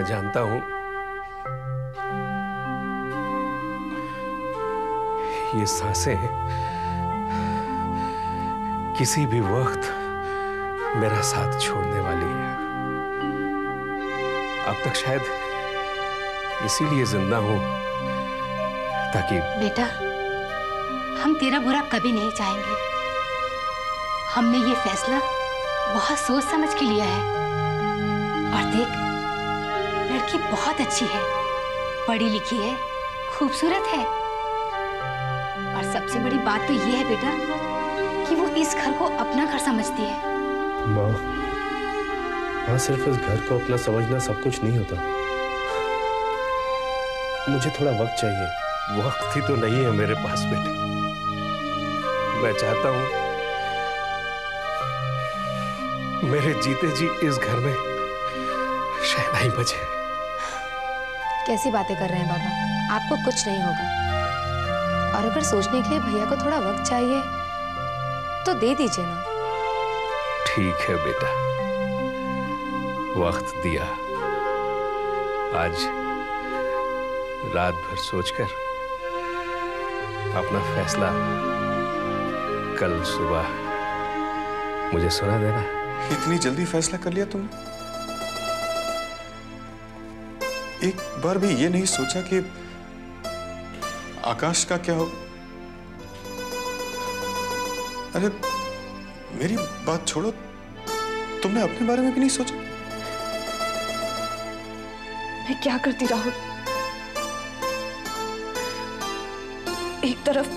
मैं जानता हूँ। ये साँसें किसी भी वक्त मेरा साथ छोड़ने वाली है। अब तक शायद इसीलिए ज़िंदा हूँ ताकि बेटा, हम तेरा बुरा कभी नहीं चाहेंगे। हमने ये फैसला बहुत सोच समझ के लिया है। और देख लड़की बहुत अच्छी है। पढ़ी लिखी है खूबसूरत है। और सबसे बड़ी बात तो ये है बेटा कि वो इस घर को अपना घर समझती है। माँ माँ सिर्फ़ इस घर को अपना समझना सब कुछ नहीं होता। मुझे थोड़ा वक्त चाहिए। वक्त ही तो नहीं है मेरे पास बेटे। मैं चाहता हूँ मेरे जीते जी इस घर में शहनाई बजे। कैसी बातें कर रहे हैं बाबा? आपको कुछ नहीं होगा। और अगर सोचने के लिए भैया को थोड़ा वक्त चाहिए तो दे दीजिए ना। ठीक है बेटा। वक्त दिया। आज रात भर सोचकर अपना फैसला कल सुबह मुझे सुना देना। इतनी जल्दी फैसला कर लिया तुमने? एक बार भी ये नहीं सोचा कि आकाश का क्या हो? अरे, मेरी बात छोड़ो। तुमने अपने बारे में भी नहीं सोचा? मैं क्या करती राहुल? एक तरफ़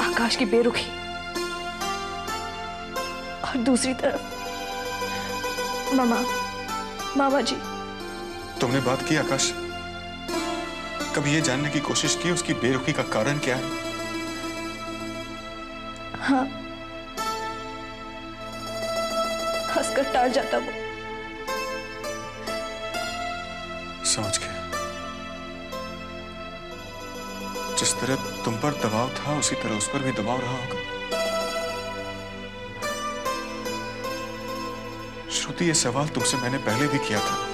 आकाश की बेरुखी और दूसरी तरफ़ मामा मामा जी। तुमने बात की आकाश। कभी ये जानने की कोशिश की उसकी बेरुखी का कारण क्या है? हाँ। हंसकर टाल जाता वो। समझ गया। जिस तरह तुम पर दबाव था उसी तरह उस पर भी दबाव रहा होगा। श्रुति ये सवाल तुमसे मैंने पहले भी किया था।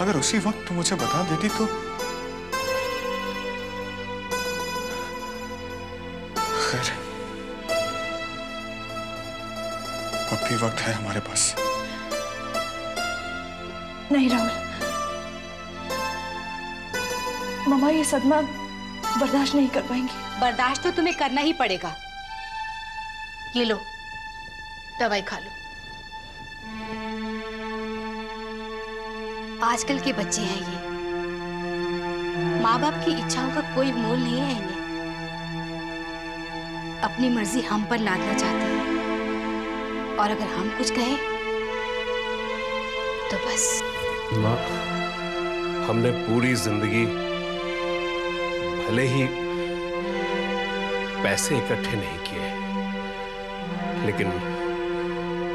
अगर उसी वक्त तुम मुझे बता देती तो खैर अब भी वक्त है हमारे पास। नहीं राहुल। मामा ये सदमा बर्दाश्त नहीं कर पाएँगी। बर्दाश्त तो तुम्हें करना ही पड़ेगा। ये लो दवाई खा लो। आजकल के बच्चे हैं ये। माँ बाप की इच्छाओं का कोई मोल नहीं है इन्हें। अपनी मर्ज़ी हम पर लादना चाहते हैं। और अगर हम कुछ कहें तो बस। माँ, हमने पूरी ज़िंदगी भले ही पैसे इकट्ठे नहीं किए, लेकिन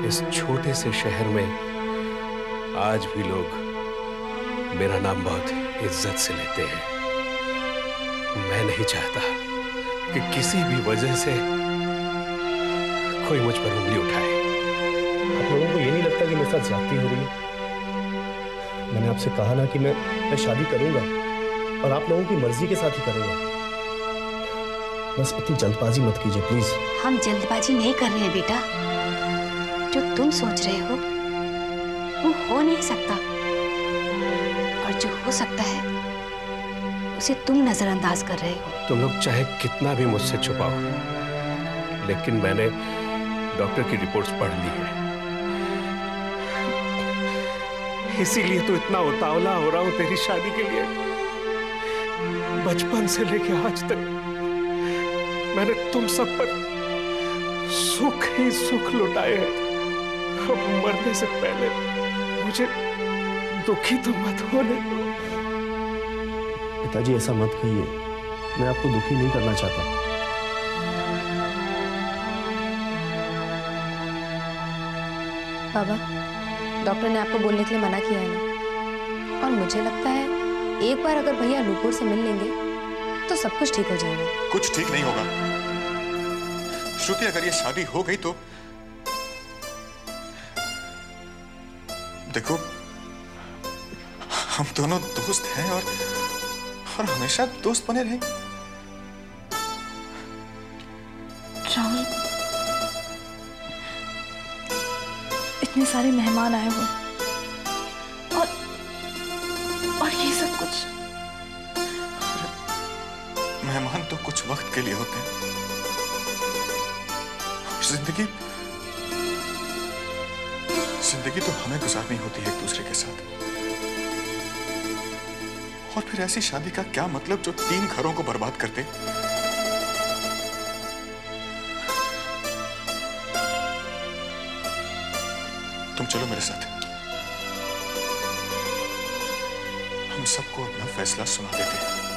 इस छोटे से शहर में आज भी लोग मेरा नाम बहुत इज़्ज़त से लेते हैं। मैं नहीं चाहता कि किसी भी वजह से कोई मुझ पर उंगली उठाए। आप लोगों को ये नहीं लगता कि मेरे साथ ज्यादती हो रही है? मैंने आपसे कहा ना कि मैं मैं शादी करूँगा और आप लोगों की मर्ज़ी के साथ ही करूँगा। बस इतनी जल्दबाजी मत कीजिए प्लीज़ हम जल्दबाजी नहीं कर रहे हैं बेटा। जो तुम सोच रहे हो वो हो नहीं सकता। और जो हो सकता है, उसे तुम नजरअंदाज कर रहे हो। तुम लोग चाहे कितना भी मुझसे छुपाओ, लेकिन मैंने डॉक्टर की रिपोर्ट्स पढ़ ली है। इसीलिए तो इतना उतावला हो रहा हूँ तेरी शादी के लिए। बचपन से लेके आज तक मैंने तुम सब पर सुख ही सुख लुटाए हैं। मरने से पहले मुझे दुखी तो मत होने। पिताजी ऐसा मत कहिए। मैं आपको दुखी नहीं करना चाहता। बाबा डॉक्टर ने आपको बोलने के लिए मना किया है ना? और मुझे लगता है एक बार अगर भैया नूपुर से मिल लेंगे तो सब कुछ ठीक हो जाएगा। कुछ ठीक नहीं होगा। श्रुति अगर ये शादी हो गई तो। देखो हम दोनों दोस्त हैं और और हमेशा दोस्त बने रहेंगे राहुल इतने सारे मेहमान आए हुए और और ये सब कुछ? मेहमान तो कुछ वक्त के लिए होते हैं। ज़िंदगी ज़िंदगी तो हमें गुजारनी होती है एक दूसरे के साथ। और फिर ऐसी शादी का क्या मतलब जो तीन घरों को बर्बाद करते? तुम चलो मेरे साथ। हम सबको अपना फैसला सुना देते हैं।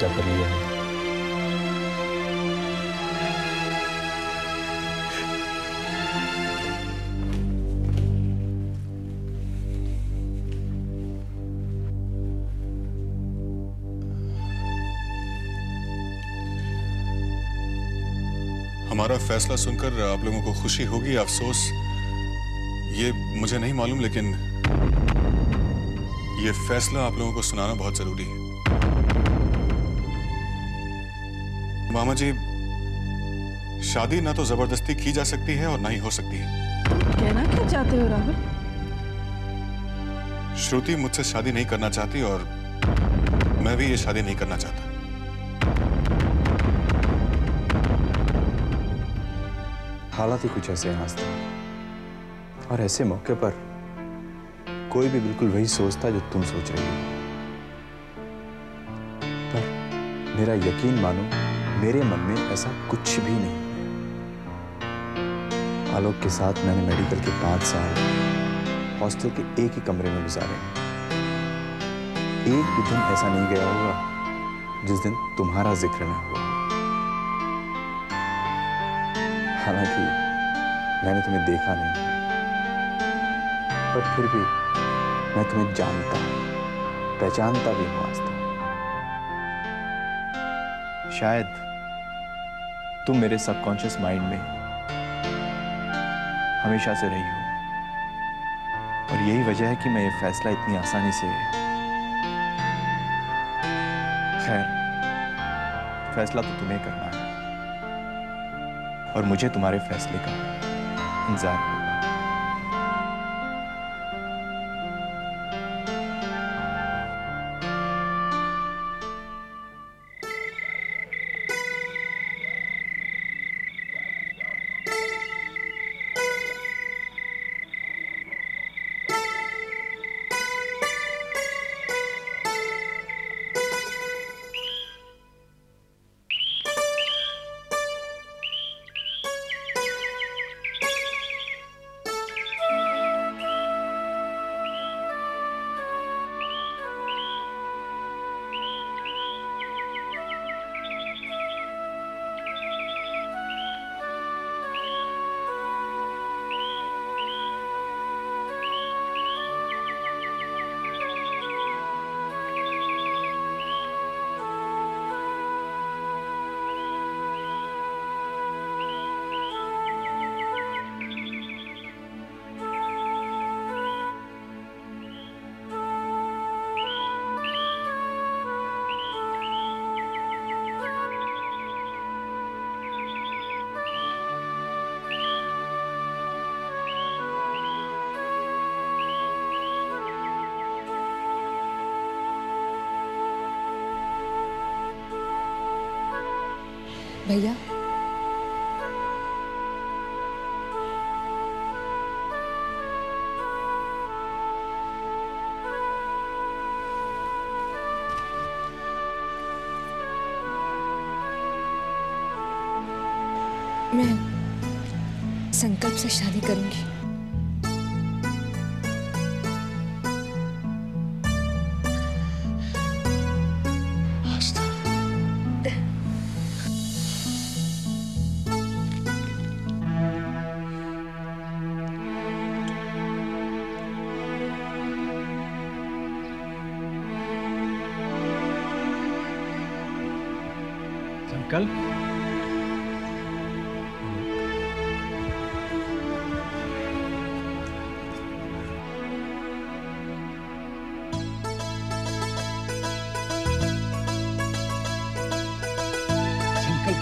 फैसला कर लिया है हमारा फैसला सुनकर आप लोगों को खुशी होगी, अफसोस। ये मुझे नहीं मालूम, लेकिन ये फैसला आप लोगों को सुनाना बहुत ज़रूरी है। मामा जी शादी ना तो ज़बरदस्ती की जा सकती है और ना ही हो सकती है। कहना क्या चाहते हो राहुल? श्रुति मुझसे शादी नहीं करना चाहती और मैं भी ये शादी नहीं करना चाहता। हालात ही कुछ ऐसे हैं आस्था और ऐसे मौके पर कोई भी बिल्कुल वही सोचता जो तुम सोच रही हो। पर मेरा यकीन मानो मेरे मन में ऐसा कुछ भी नहीं। आलोक के साथ मैंने मेडिकल के पाँच साल हॉस्टल के एक ही कमरे में गुजारे। एक भी दिन ऐसा नहीं गया होगा जिस दिन तुम्हारा ज़िक्र न हुआ हालाँकि मैंने तुम्हें देखा नहीं, पर फिर भी मैं तुम्हें जानता पहचानता भी हूँ आज तक। शायद तुम मेरे सबकॉन्शियस माइंड में हमेशा से रही हो। और यही वजह है कि मैं ये फैसला इतनी आसानी से खैर, फैसला तो तुम्हें करना है। और मुझे तुम्हारे फैसले का इंतज़ार होगा भैया? मैं संकल्प से शादी करूँगी।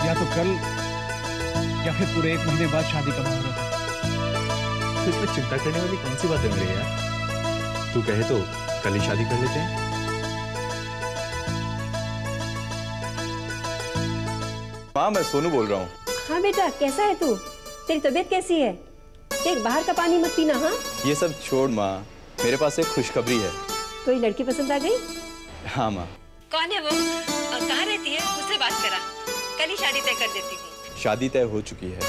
या तो कल या फिर पूरे एक महीने बाद शादी का मुहूर्त तो इसमें चिंता करने वाली कौन सी बात है मेरे यार? तू कहे तो कल ही शादी कर लेते हैं। हाँ मैं सोनू बोल रहा हूँ। हाँ बेटा कैसा है तू? तेरी तबीयत कैसी है? देख बाहर का पानी मत पीना हाँ? ये सब छोड़ माँ। मेरे पास एक खुशखबरी है। कोई लड़की पसंद आ गई? हाँ माँ। कौन है वो? और कहाँ रहती है? उससे बात करा। कल ही शादी तय कर देती हूँ। शादी तय हो चुकी है।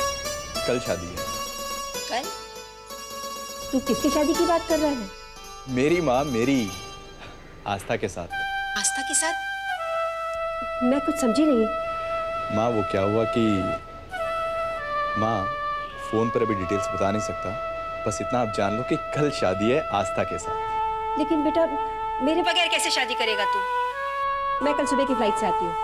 कल शादी है। कल? तू किसकी शादी की बात कर रहा है? मेरी माँ मेरी आस्था के साथ। आस्था के साथ? मैं कुछ समझी नहीं। माँ वो क्या हुआ कि माँ फ़ोन पर अभी डिटेल्स बता नहीं सकता। बस इतना आप जान लो कि कल शादी है आस्था के साथ। लेकिन बेटा मेरे बगैर कैसे शादी करेगा तू? मैं कल सुबह की फ़्लाइट से आती हूँ।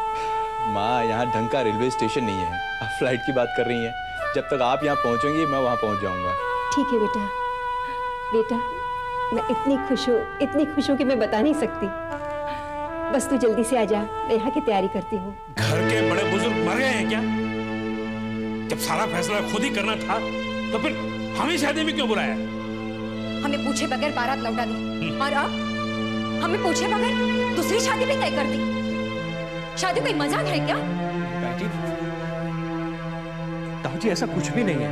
माँ यहाँ ढंग का रेलवे स्टेशन नहीं है। आप फ़्लाइट की बात कर रही हैं। जब तक आप यहाँ पहुँचेंगी मैं वहाँ पहुँच जाऊँगा। ठीक है बेटा। बेटा मैं इतनी खुश हूँ इतनी खुश हूँ कि मैं बता नहीं सकती। बस तू जल्दी से आ जा मैं यहाँ की तैयारी करती हूँ। घर के बड़े बुज़ुर्ग मर गए हैं क्या? जब सारा फैसला खुद ही करना था तो फिर हमें शादी में क्यों बुलाया? हमें पूछे बगैर बारात लौटा दी। और अब? हमें पूछे बगैर दूसरी शादी भी तय कर दी। शादी कोई मज़ाक है क्या? ताऊ जी ताऊ जी ऐसा कुछ भी नहीं है।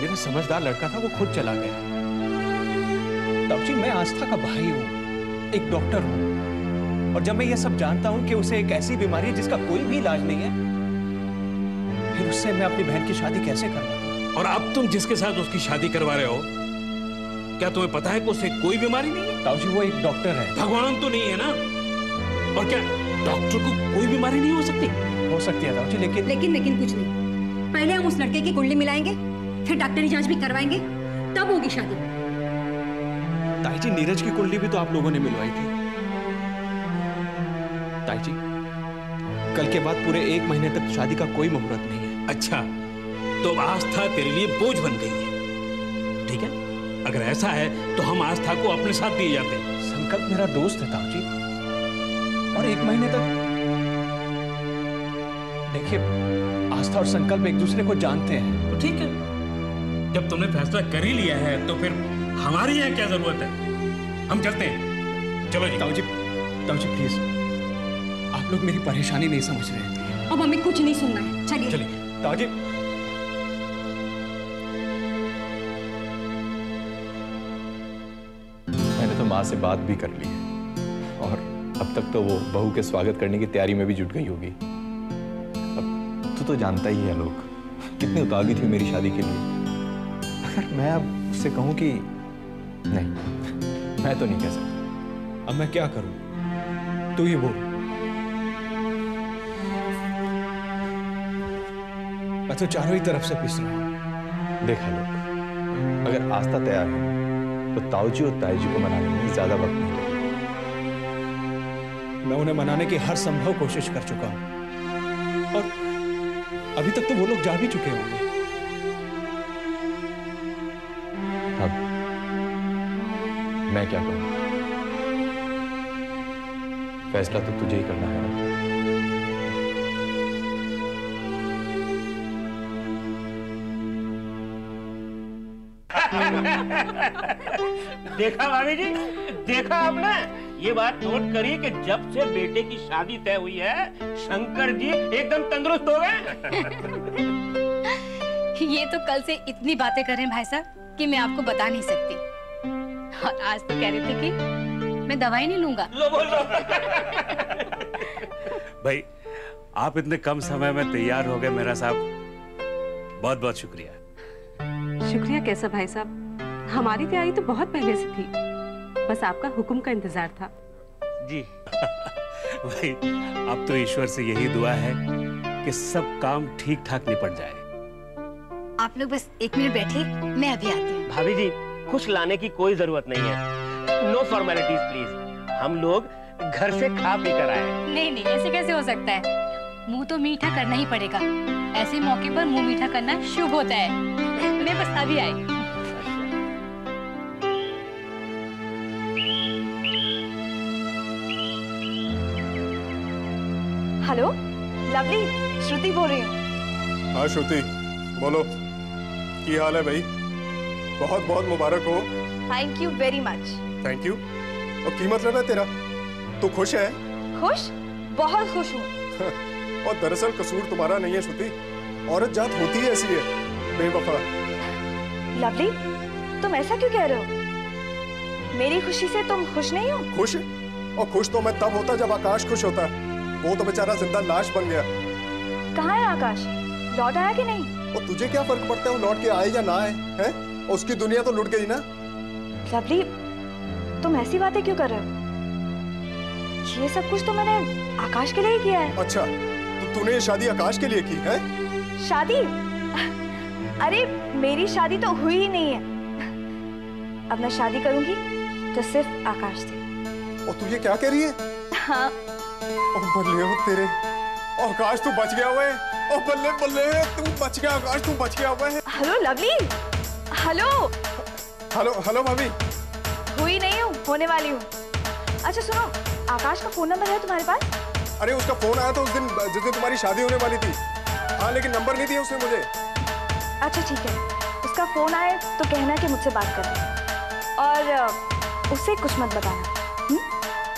मेरा समझदार लड़का था वो खुद चला गया। ताऊ जी मैं आस्था का भाई हूँ एक डॉक्टर हूँ। और जब मैं ये सब जानता हूँ कि उसे एक ऐसी बीमारी है जिसका कोई भी इलाज नहीं है फिर उससे मैं अपनी बहन की शादी कैसे करवा और अब तुम जिसके साथ उसकी शादी करवा रहे हो क्या तुम्हें पता है कि उसे कोई बीमारी नहीं है? ताऊ जी वो एक डॉक्टर है। भगवान तो नहीं है ना? और क्या डॉक्टर को कोई बीमारी नहीं हो सकती? हो सकती है ताऊ जी लेकिन लेकिन लेकिन कुछ नहीं। पहले हम उस लड़के की कुंडली मिलाएँगे फिर डॉक्टरी जाँच भी करवाएँगे तब होगी शादी। ताई जी नीरज की कुंडली भी तो आप लोगों ने मिलवाई थी। ताई जी कल के बाद पूरे एक महीने तक शादी का कोई मुहूर्त नहीं है। अच्छा तो आस्था तेरे लिए बोझ बन गई है। ठीक है? अगर ऐसा है तो हम आस्था को अपने साथ दिए जाते हैं। संकल्प मेरा दोस्त है ताऊ जी और एक महीने तक। देखिए आस्था और संकल्प एक दूसरे को जानते हैं। तो ठीक है। जब तुमने फैसला कर ही लिया है तो फिर हमारी यहाँ क्या ज़रूरत है? हम चलते हैं। चलो जी। ताऊ जी ताऊ जी प्लीज़ आप लोग मेरी परेशानी नहीं समझ रहे हैं। अब हमें कुछ नहीं सुनना है। चलिए। चलिए। ताऊ जी। मैंने तो माँ से बात भी कर ली है। अब तक तो वो बहू के स्वागत करने की तैयारी में भी जुट गई होगी। अब तू तो जानता ही है लोग, कितनी उतावली थी मेरी शादी के लिए। अगर मैं अब उससे कहूँ कि नहीं, मैं तो नहीं कह सकता। अब मैं क्या करूँ? तू ही बोल। मैं तो चारों ही तरफ़ से पिस रहा हूँ। देखा लोग, अगर आस्था तैयार है तो ताऊजी और ताईजी को मनाने में ज़्यादा वक्त नहीं मैं उन्हें मनाने की हर संभव कोशिश कर चुका हूँ। और अभी तक तो वो लोग जा भी चुके होंगे। अब मैं क्या करूँ? फैसला तो तुझे ही करना है। देखा भाभी जी देखा आपने? ये बात नोट करिए कि जब से बेटे की शादी तय हुई है शंकर जी एकदम तंदुरुस्त हो गए। ये तो कल से इतनी बातें कर रहे हैं भाई साहब कि मैं आपको बता नहीं सकती। और आज तो कह रहे थे कि मैं दवाई नहीं लूँगा। लो बोलो भाई आप इतने कम समय में तैयार हो गए मेरा साहब। बहुत बहुत शुक्रिया। शुक्रिया कैसा भाई साहब? हमारी तैयारी तो बहुत पहले से थी। बस आपका हुक्म का इंतज़ार था। जी। भाई अब तो ईश्वर से यही दुआ है कि सब काम ठीक ठाक निपट जाए। आप लोग बस एक मिनट बैठिए मैं अभी आती हूँ। भाभी जी कुछ लाने की कोई ज़रूरत नहीं है। नो फॉर्मेलिटीज प्लीज़ हम लोग घर से खा पी कर आए नहीं नहीं ऐसे कैसे हो सकता है? मुँह तो मीठा करना ही पड़ेगा। ऐसे मौके पर मुँह मीठा करना शुभ होता है। मैं बस अभी आई। हेलो? लवली श्रुति बोल रही हूँ। हाँ श्रुति बोलो। की हाल है भाई? बहुत बहुत मुबारक हो। Thank you very much thank you और की मतलब है तेरा? तू खुश है? खुश? बहुत खुश हूँ। और दरअसल कसूर तुम्हारा नहीं है श्रुति। औरत जात होती है ऐसी है बेवफा। लवली तुम ऐसा क्यों कह रहे हो? मेरी खुशी से तुम खुश नहीं हो? खुश? और खुश तो मैं तब होता जब आकाश खुश होता। वो तो बेचारा ज़िंदा लाश बन गया। कहाँ है आकाश? लौट आया कि नहीं? और तुझे क्या फ़र्क पड़ता है वो लौट के आए या ना आए हैं? उसकी दुनिया तो लुट गई ना। लवली तुम ऐसी बातें क्यों कर रहे हो? ये सब कुछ तो मैंने आकाश के लिए ही किया है। अच्छा तो तूने ये शादी आकाश के लिए की है? शादी? अरे मेरी शादी तो हुई ही नहीं है। अब मैं शादी करूँगी तो सिर्फ़ आकाश से। और तू ये क्या कह रही है? हाँ ओ बल्ले हो तेरे। आकाश तू बच गया हुआ है। ओ बल्ले बल्ले तू बच गया आकाश तू बच गया हुआ है। Hello lovely. Hello. Hello hello भाभी। हुई नहीं हूँ होने वाली हूँ। अच्छा सुनो आकाश का फ़ोन नंबर है तुम्हारे पास? अरे उसका फ़ोन आया था उस दिन जिस दिन तुम्हारी शादी होने वाली थी। हाँ लेकिन नंबर नहीं दिया उसने मुझे। अच्छा ठीक है। उसका फ़ोन आए तो कहना कि मुझसे बात करना और उससे कुछ मत बताना।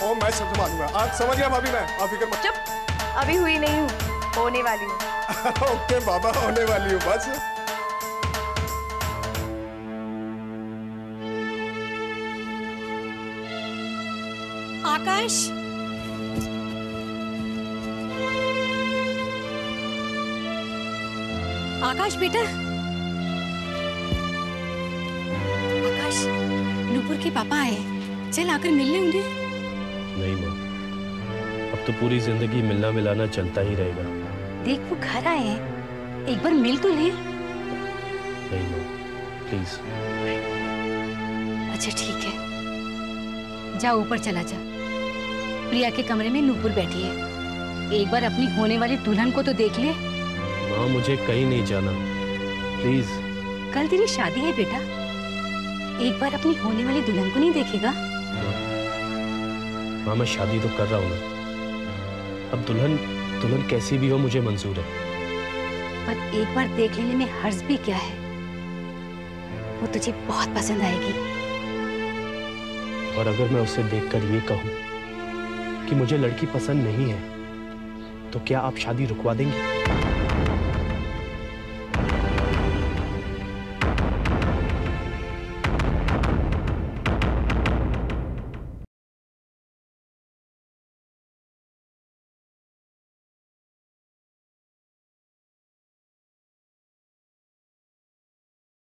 ओ मैं समझ लूँगा आज समझ गया भाभी मैं? आप फ़िक्र मत चुप। अभी हुई नहीं हूँ। होने वाली हूँ। ओके बाबा होने वाली हूँ। बस। आकाश? आकाश बेटा? आकाश नूपुर के पापा आए चल आकर मिलने उन्हें। नहीं माँ। अब तो पूरी ज़िंदगी मिलना मिलाना चलता ही रहेगा। देख वो घर आए हैं। एक बार मिल तो ले। नहीं माँ प्लीज़ अच्छा ठीक है। जा ऊपर चला जा। प्रिया के कमरे में नूपुर बैठी है। एक बार अपनी होने वाली दुल्हन को तो देख ले। माँ मुझे कहीं नहीं जाना। प्लीज़ कल तेरी शादी है बेटा। एक बार अपनी होने वाली दुल्हन को नहीं देखेगा? माँ मैं शादी तो कर रहा हूँ ना। अब दुल्हन दुल्हन कैसी भी हो मुझे मंजूर है। पर एक बार देख लेने में हर्ज भी क्या है? वो तुझे बहुत पसंद आएगी। और अगर मैं उसे देखकर ये कहूँ कि मुझे लड़की पसंद नहीं है तो क्या आप शादी रुकवा देंगे?